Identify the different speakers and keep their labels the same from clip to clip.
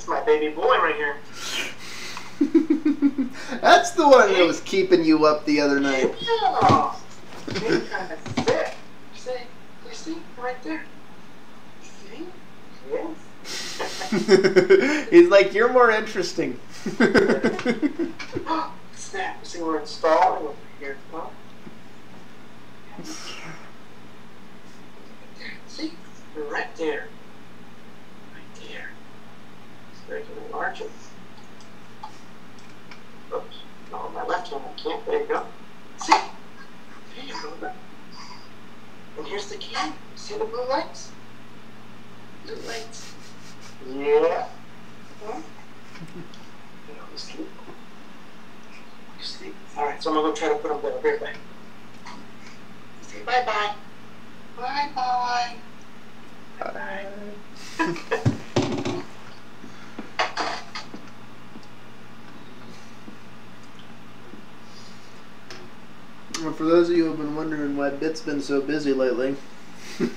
Speaker 1: This is my baby boy right here.
Speaker 2: That's the one that was keeping you up the other night.
Speaker 1: Yeah. He's kind of sick. See? You see? Right there. See? Yes.
Speaker 2: He's like, you're more interesting.
Speaker 1: Snap. See, we're installing over here. Huh? See? You're right there. Right there. So I can enlarge it. Oops. No, on my left hand I can't. There you go. See? There you go. And here's the key. See the blue lights? Blue lights. Yeah. Hmm? You know, sleep. You sleep. Alright, so I'm gonna go try to put them there. I'll be right back. Say bye bye. Bye bye. Bye.
Speaker 2: Well, for those of you who have been wondering why Bit's been so busy lately,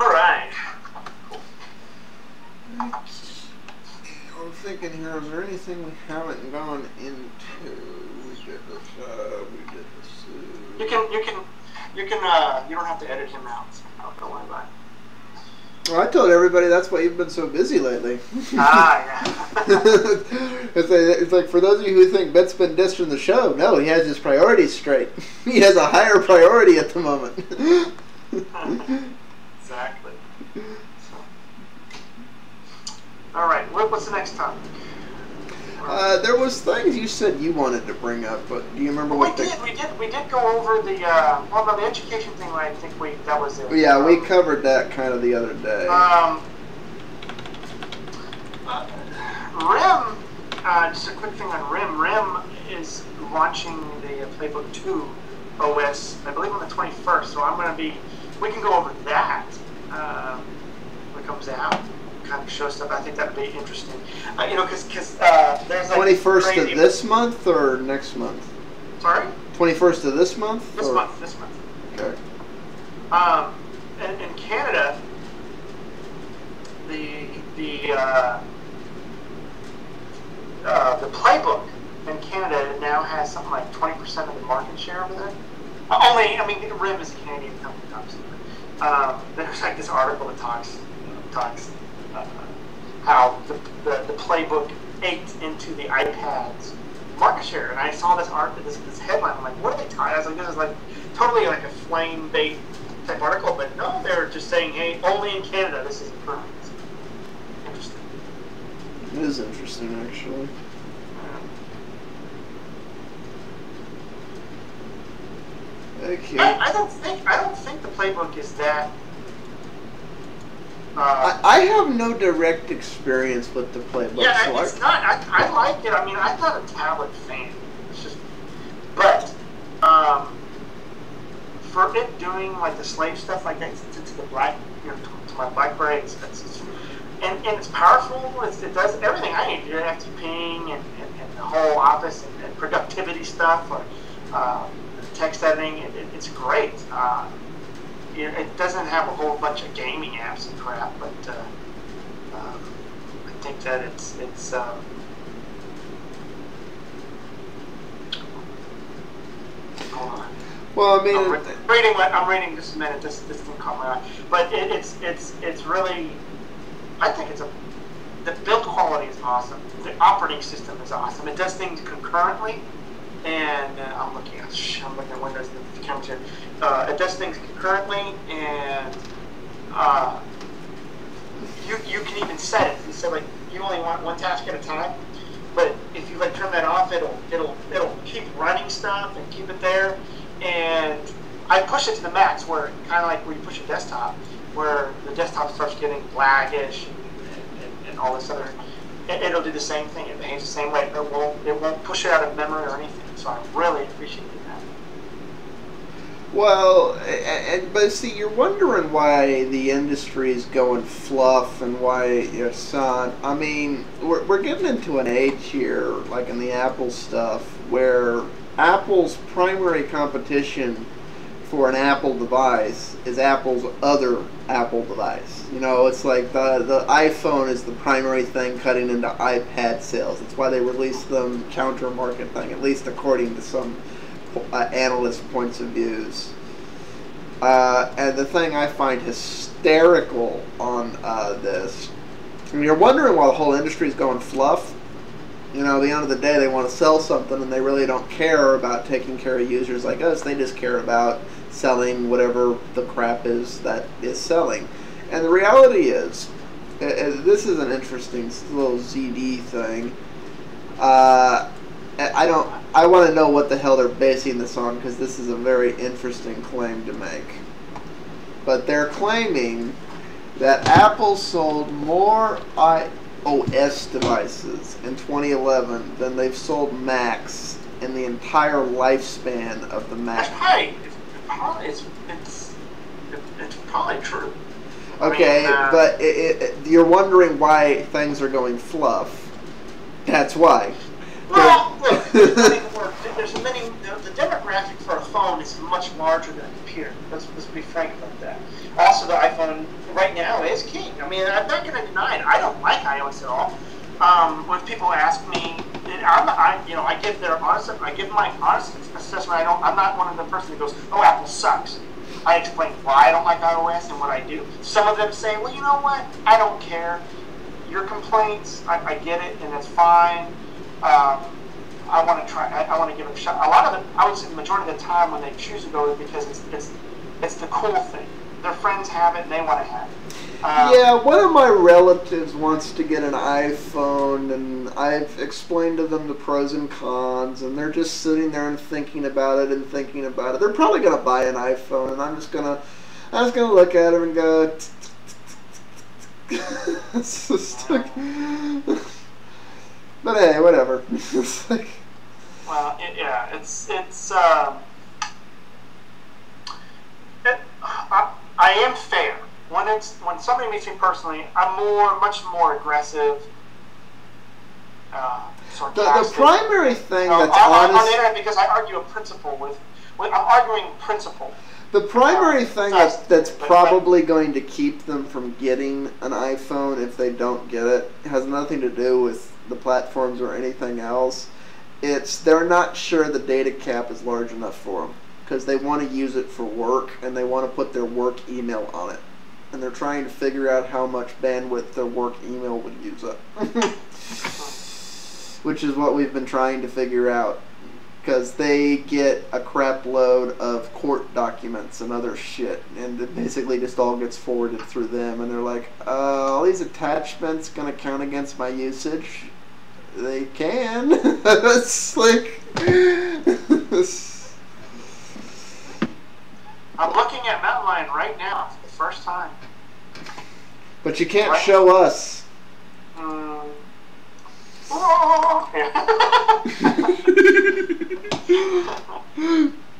Speaker 1: Alright.
Speaker 2: I'm thinking here, is there anything we haven't gone into? We did the sub, we did the suit.
Speaker 1: You can, you can, you can, uh, you don't have to edit him out. So don't, don't worry about it.
Speaker 2: Well, I told everybody that's why you've been so busy lately.
Speaker 1: Ah, yeah.
Speaker 2: it's, like, it's like for those of you who think Bit's been dissed from the show, no, he has his priorities straight. he has a higher priority at the moment.
Speaker 1: exactly. So. Alright, what, what's the next topic?
Speaker 2: Uh, there was things you said you wanted to bring up, but do you remember
Speaker 1: we
Speaker 2: what the?
Speaker 1: did, we did, we did go over the, uh, well, no, the education thing, I think we, that was it.
Speaker 2: Yeah, we
Speaker 1: Um,
Speaker 2: covered that kind of the other day.
Speaker 1: Um, uh, RIM, uh, just a quick thing on RIM. RIM is launching the uh, Playbook 2 OS, I believe on the 21st, so I'm going to be, we can go over that um, when it comes out. Kind of show stuff. I think that'd be interesting. Uh, you know, because uh, there's like
Speaker 2: Twenty first of this month or next month?
Speaker 1: Sorry,
Speaker 2: Twenty first of this month?
Speaker 1: this
Speaker 2: or-
Speaker 1: month. This month.
Speaker 2: Okay.
Speaker 1: Um, in, in Canada, the the uh, uh, the playbook in Canada now has something like twenty percent of the market share over there. Uh, only, I mean, RIM is a Canadian company, obviously. Um, there's like this article that talks talks Uh, how the, the the playbook ate into the iPad's market share, and I saw this art this this headline. I'm like, what are they talking? I was like, this is like totally like a flame bait type article, but no, they're just saying, hey, only in Canada this is. It's Interesting.
Speaker 2: It is interesting, actually. Okay.
Speaker 1: I, I don't think I don't think the playbook is that. Uh,
Speaker 2: I, I have no direct experience with the playbook,
Speaker 1: yeah,
Speaker 2: so
Speaker 1: I, it's
Speaker 2: I,
Speaker 1: not. I, I like it. I mean, I'm not a tablet fan. It's just, but um, for it doing like the slave stuff like that to, to the black, you know, to, to my BlackBerry, it's, it's, it's and, and it's powerful. It's, it does everything I need. Your FTPing and, and, and the whole office and, and productivity stuff, or uh, text editing. It, it, it's great. Uh, it, it doesn't have a whole bunch of gaming apps and crap, but uh, um, I think that it's it's. Um, hold on.
Speaker 2: well, I mean,
Speaker 1: I'm reading what I'm reading just a minute. This this thing caught my eye, but it, it's it's it's really. I think it's a. The build quality is awesome. The operating system is awesome. It does things concurrently, and uh, I'm looking at I'm looking at Windows and the camera's here. Uh, it does things concurrently, and uh, you you can even set it. You say like you only want one task at a time. But if you like turn that off, it'll it'll it'll keep running stuff and keep it there. And I push it to the max, where kind of like where you push a desktop, where the desktop starts getting laggish and, and, and all this other. It, it'll do the same thing. It behaves the same way. It won't it won't push it out of memory or anything. So I really appreciate that.
Speaker 2: Well, and, but see, you're wondering why the industry is going fluff and why it's not. I mean, we're, we're getting into an age here, like in the Apple stuff, where Apple's primary competition for an Apple device is Apple's other Apple device. You know, it's like the the iPhone is the primary thing cutting into iPad sales. That's why they released them counter market thing, at least according to some uh, analyst points of views. Uh, and the thing I find hysterical on uh, this, mean, you're wondering why the whole industry is going fluff. You know, at the end of the day, they want to sell something and they really don't care about taking care of users like us. They just care about selling whatever the crap is that is selling. And the reality is, this is an interesting little ZD thing. Uh, I don't. I want to know what the hell they're basing this on because this is a very interesting claim to make. But they're claiming that Apple sold more iOS devices in 2011 than they've sold Macs in the entire lifespan of the Mac.
Speaker 1: Probably, it's, it's, it's probably true.
Speaker 2: Okay,
Speaker 1: I mean, uh,
Speaker 2: but it, it, you're wondering why things are going fluff. That's why.
Speaker 1: Well, look, there's many more. There's many. The, the demographic for a phone is much larger than a computer. Let's, let's be frank about that. Also, the iPhone right now is king. I mean, I'm not going to deny it. I don't like iOS at all. Um, when people ask me, I'm, I, you know, I give their honest, I give my honest assessment. I don't. I'm not one of the person that goes, "Oh, Apple sucks." I explain why I don't like iOS and what I do. Some of them say, "Well, you know what? I don't care. Your complaints, I, I get it, and that's fine." um, I want to try. I, I want to give it a shot. A lot of the, I would say, the majority of the time when they choose to go is because it's it's it's the cool thing. Their friends have it, and they want to have it. Um,
Speaker 2: Yeah, one of my relatives wants to get an iPhone, and I've explained to them the pros and cons, and they're just sitting there and thinking about it and thinking about it. They're probably gonna buy an iPhone, and I'm just gonna, I'm just gonna look at them and go. it's just like, but hey, whatever. it's like,
Speaker 1: Well, it, yeah, it's it's. Um, it, I, I am fair when it's when somebody meets me personally. I'm more, much more aggressive. Uh,
Speaker 2: the, the primary thing
Speaker 1: No,
Speaker 2: that's
Speaker 1: on, on- on the internet because I argue a principle with. with I'm arguing principle.
Speaker 2: The primary thing that's, that's
Speaker 1: But- but-
Speaker 2: probably going to keep them from getting an iPhone if they don't get it has nothing to do with the platforms or anything else. It's they're not sure the data cap is large enough for them because they want to use it for work and they want to put their work email on it. And they're trying to figure out how much bandwidth their work email would use up. Which is what we've been trying to figure out because they get a crap load of court documents and other shit, and it basically just all gets forwarded through them, and they're like, uh, all these attachments gonna count against my usage? They can. it's like.
Speaker 1: I'm looking at Mountain Lion right now for the first time.
Speaker 2: But you can't
Speaker 1: Right.
Speaker 2: show us.
Speaker 1: Mm.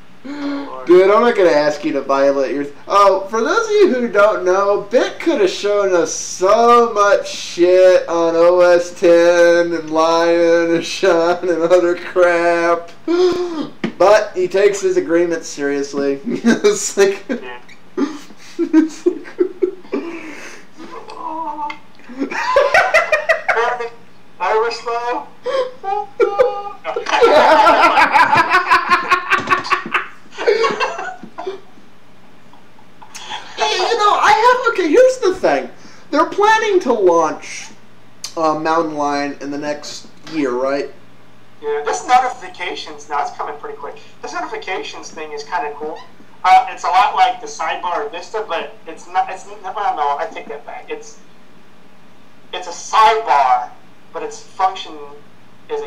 Speaker 2: Dude, I'm not gonna ask you to violate your. Oh, for those of you who don't know, Bit could have shown us so much shit on OS 10 and Lion and Sean and other crap, but he takes his agreement seriously. it's like. It's like-
Speaker 1: Irish- Irish though.
Speaker 2: Yeah, you know, I have. Okay, here's the thing. They're planning to launch uh, Mountain Lion in the next year, right?
Speaker 1: Yeah, this notifications now it's coming pretty quick. This notifications thing is kind of cool. Uh, it's a lot like the sidebar of Vista, but it's not. It's well, no, I take that back. It's it's a sidebar, but its function is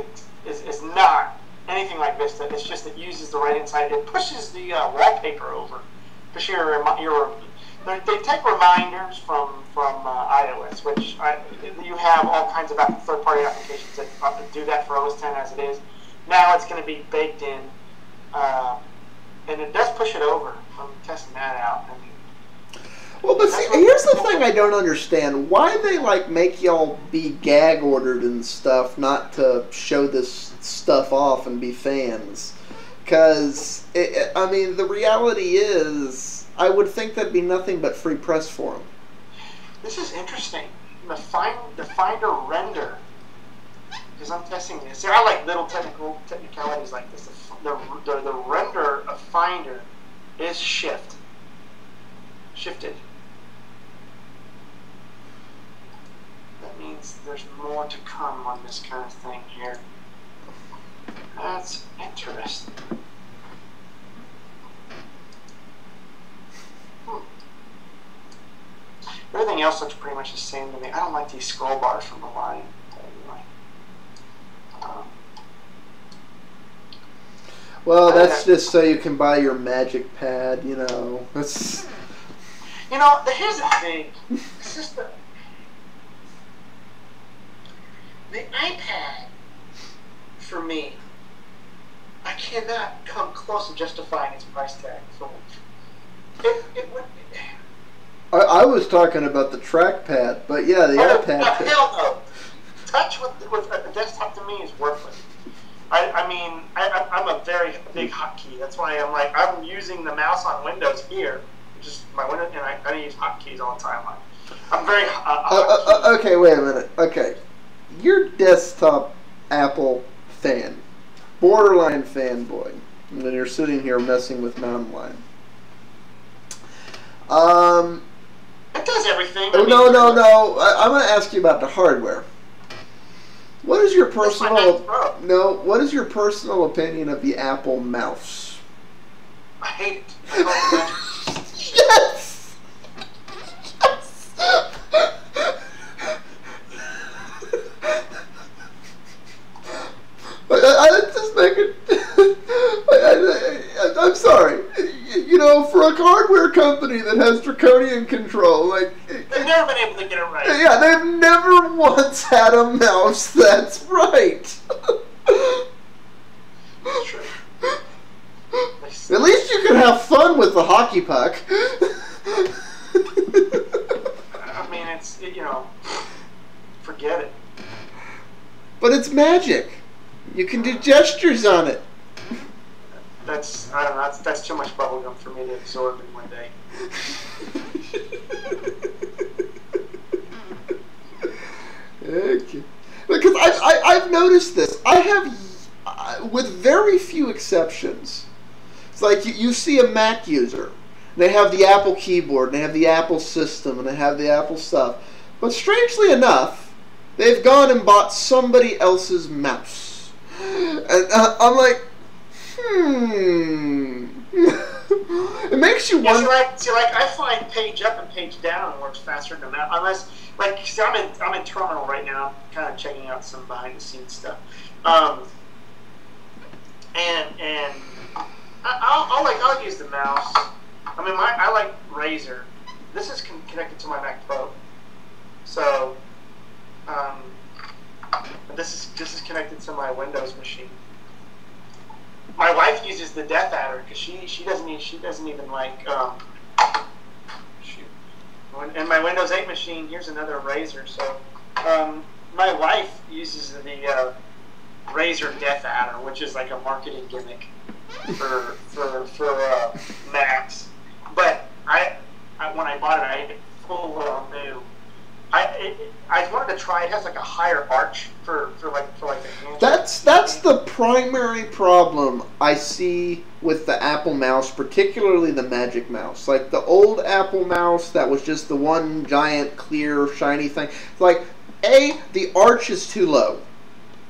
Speaker 1: is, is not anything like Vista. It's just it uses the right hand side. It pushes the uh, wallpaper over. Because your your they take reminders from from uh, iOS, which I, you have all kinds of third-party applications that uh, do that for OS 10 as it is. Now it's going to be baked in, uh, and it does push it over. I'm testing that out. I mean,
Speaker 2: well, but see, here's the thing I don't understand: why they like make y'all be gag ordered and stuff, not to show this stuff off and be fans. Because I mean, the reality is I would think that'd be nothing but free press for them.
Speaker 1: This is interesting. The find the finder render because I'm testing this. There are like little technical technicalities like this. The, the, the render of finder is shift shifted. That means there's more to come on this kind of thing here. That's interesting. Hmm. Everything else looks pretty much the same to me. I don't like these scroll bars from the line. Um,
Speaker 2: well, that's just so you can buy your magic pad, you know. That's. Hmm.
Speaker 1: You know, here's the thing. It's just the, the iPad, for me, I cannot come close to justifying its price tag. So it, it would.
Speaker 2: I, I was talking about the trackpad, but yeah, the oh, iPad.
Speaker 1: No, hell no. Touch with, with a desktop to me is worthless. I, I mean, I, I'm a very big hotkey. That's why I'm like, I'm using the mouse on Windows here, just my window, and I, I use hotkeys all the time. I'm very. Uh, uh,
Speaker 2: uh, uh, okay, wait a minute. Okay, your desktop Apple fan, borderline fanboy, and then you're sitting here messing with Mountain Lion. Um,
Speaker 1: it does everything.
Speaker 2: Oh, no, no, no. I, am going to ask you about the hardware. What is your personal no? What is your personal opinion of the Apple mouse?
Speaker 1: I hate it.
Speaker 2: Yes. I, I, just make it. I, am sorry you know, for a hardware company that has draconian control, like
Speaker 1: they've never been able to get it right.
Speaker 2: Yeah, they've never once had a mouse that's right.
Speaker 1: That's true.
Speaker 2: At least you can have fun with the hockey puck.
Speaker 1: I mean, it's it, you know, forget it.
Speaker 2: But it's magic. You can do gestures on it
Speaker 1: that's I don't know. That's that's too much bubblegum for me to absorb in one day.
Speaker 2: okay. Because I, I I've noticed this. I have, uh, with very few exceptions, it's like you, you see a Mac user. They have the Apple keyboard, and they have the Apple system, and they have the Apple stuff. But strangely enough, they've gone and bought somebody else's mouse. And uh, I'm like, Hmm. it makes you
Speaker 1: yeah,
Speaker 2: wonder.
Speaker 1: See, like, see, like I find page up and page down works faster than that. Unless, like, see, I'm in I'm in terminal right now, kind of checking out some behind the scenes stuff. Um, and and I, will like I'll use the mouse. I mean, my I like Razer. This is con- connected to my Mac Pro, so um, this is this is connected to my Windows machine my wife uses the DeathAdder because she she doesn't even, she doesn't even like um, shoot. And my Windows 8 machine here's another Razer. So um, my wife uses the uh, Razer DeathAdder, which is like a marketing gimmick for for for uh, Macs. But I, I when I bought it, I full well new I it, I wanted to try. It has like a higher arch for, for like for like the.
Speaker 2: That's that's the primary problem I see with the Apple Mouse, particularly the Magic Mouse. Like the old Apple Mouse, that was just the one giant clear shiny thing. Like a the arch is too low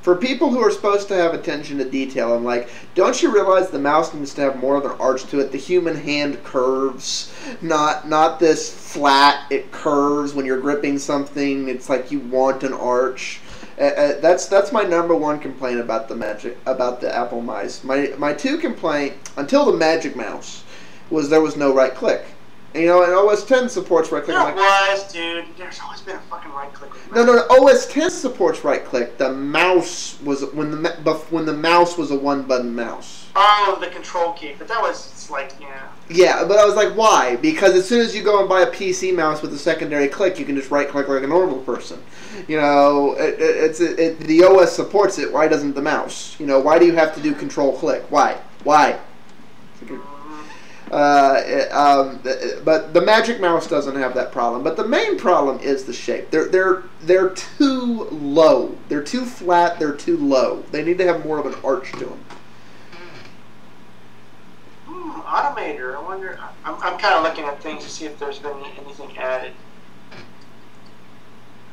Speaker 2: for people who are supposed to have attention to detail, I'm like, don't you realize the mouse needs to have more of an arch to it? The human hand curves, not not this flat. It curves when you're gripping something. It's like you want an arch. Uh, uh, that's that's my number one complaint about the magic about the Apple mice. My my two complaint until the Magic Mouse was there was no right click. And, you know, and OS 10 supports right click.
Speaker 1: There
Speaker 2: like,
Speaker 1: was, dude. There's always been a right click.
Speaker 2: no, no, no. OS 10 supports right click. The mouse was when the when the mouse was a one button mouse.
Speaker 1: Oh, the control key, but that was like yeah.
Speaker 2: Yeah, but I was like, why? Because as soon as you go and buy a PC mouse with a secondary click, you can just right click like a normal person. You know, it, it, it's it, it, the OS supports it. Why doesn't the mouse? You know, why do you have to do control click? Why? Why? Uh, um, but the Magic Mouse doesn't have that problem. But the main problem is the shape. They're they're they're too low. They're too flat. They're too low. They need to have more of an arch to them.
Speaker 1: Hmm, Automator. I wonder. I'm, I'm kind of looking at things to see if there's been anything added.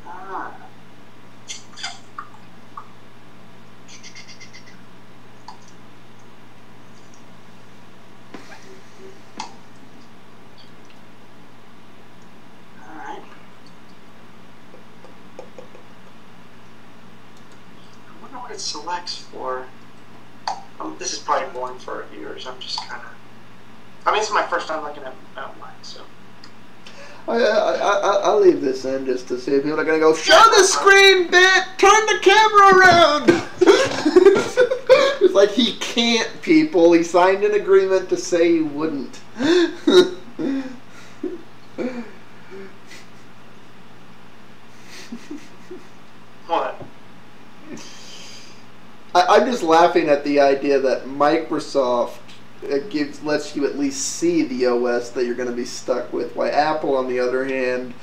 Speaker 1: Ah. Alright. I wonder what it selects for. Um, this is probably boring for our viewers. I'm just kind of. I mean, this is my first time looking at, at mine, so.
Speaker 2: I, I, I, I'll leave this in just to see if people are going to go, show the screen bit, turn the camera around. it's like he can't, people. He signed an agreement to say he wouldn't.
Speaker 1: What?
Speaker 2: I, I'm just laughing at the idea that Microsoft uh, gives lets you at least see the OS that you're going to be stuck with. Why Apple, on the other hand,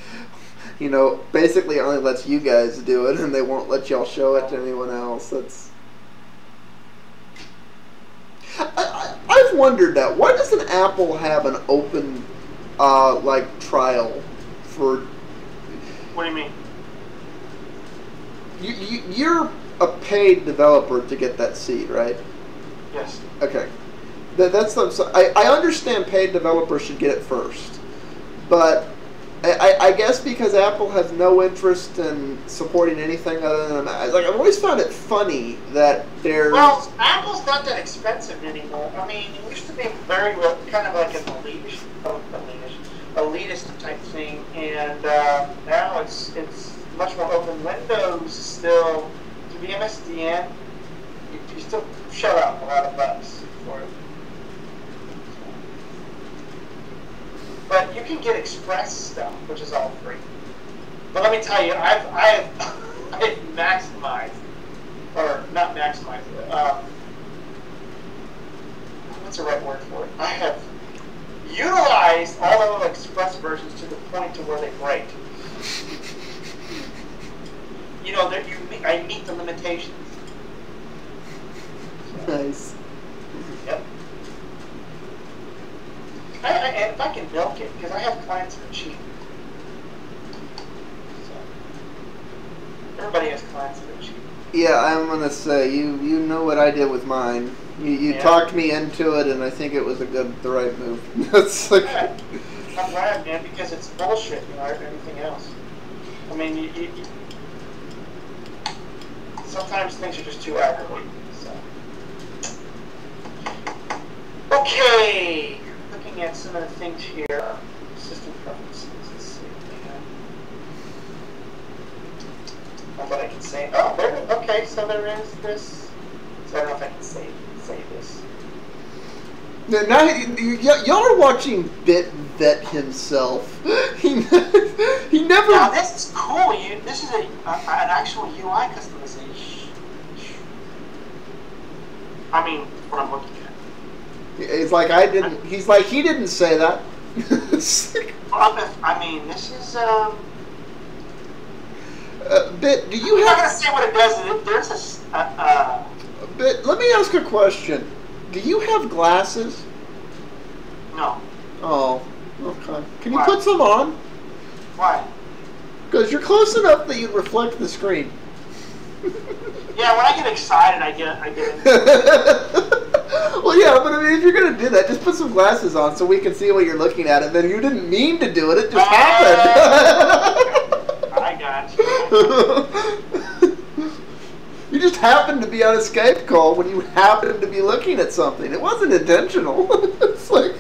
Speaker 2: you know, basically only lets you guys do it, and they won't let y'all show it to anyone else. That's. I, I, I've wondered that. Why doesn't Apple have an open, uh, like trial for
Speaker 1: What do you mean?
Speaker 2: you, you? You're a paid developer to get that seed, right?
Speaker 1: Yes.
Speaker 2: Okay. That, that's the, I, I understand paid developers should get it first. But I, I, guess because Apple has no interest in supporting anything other than like I've always found it funny that there's
Speaker 1: Well, Apple's not that expensive anymore. I mean, it used to be very kind of like an elitist, elitist, elitist type thing, and uh, now it's it's much more open. Windows still, to be MSDN, you, you still shell out a lot of bucks for it. But you can get Express stuff, which is all free. But let me tell you, I've I've I've maximized, or not maximized, um, what's the right word for it? I have utilized all of the Express versions to the point to where they break. You know, that you I meet the limitations.
Speaker 2: nice.
Speaker 1: Yep. I, I, and if I can milk it, because I have clients that are cheap. So, everybody has clients that are cheap.
Speaker 2: Yeah, I'm gonna say you you know what I did with mine. You, you
Speaker 1: Yeah.
Speaker 2: talked me into it, and I think it was a good the right move. That's like
Speaker 1: Yeah. I'm glad, man, because it's bullshit, you know, everything else. I mean, you, you, you, sometimes things are just too aggravating. So. Okay, looking at some of the things here. System preferences. Let's see. what we have. Not that I can say. Oh, there. Okay, so there is this. So I don't know if I can say say this.
Speaker 2: Now, now y'all are watching Bit Vet himself. he, he never.
Speaker 1: Now this is cool. You, this is a, a an actual UI customization. I mean, what I'm looking.
Speaker 2: It's like I didn't. He's like he didn't say that.
Speaker 1: Well, I mean, this is. Um,
Speaker 2: uh, Bit, do
Speaker 1: I'm
Speaker 2: you
Speaker 1: not gonna
Speaker 2: have?
Speaker 1: say what it does. There's a. Uh, uh,
Speaker 2: Bit, let me ask a question. Do you have glasses?
Speaker 1: no.
Speaker 2: Oh, okay. Can you
Speaker 1: Why?
Speaker 2: put some on?
Speaker 1: Why?
Speaker 2: Because you're close enough that you reflect the screen.
Speaker 1: Yeah, when I get excited, I get I get.
Speaker 2: Well, yeah, but I mean, if you're gonna do that, just put some glasses on so we can see what you're looking at, and then you didn't mean to do it; it just happened.
Speaker 1: I got you.
Speaker 2: you just happened to be on a Skype call when you happened to be looking at something. It wasn't intentional. it's like.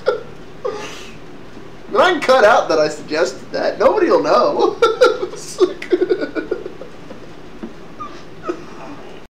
Speaker 2: I can cut out that I suggested that. Nobody will know.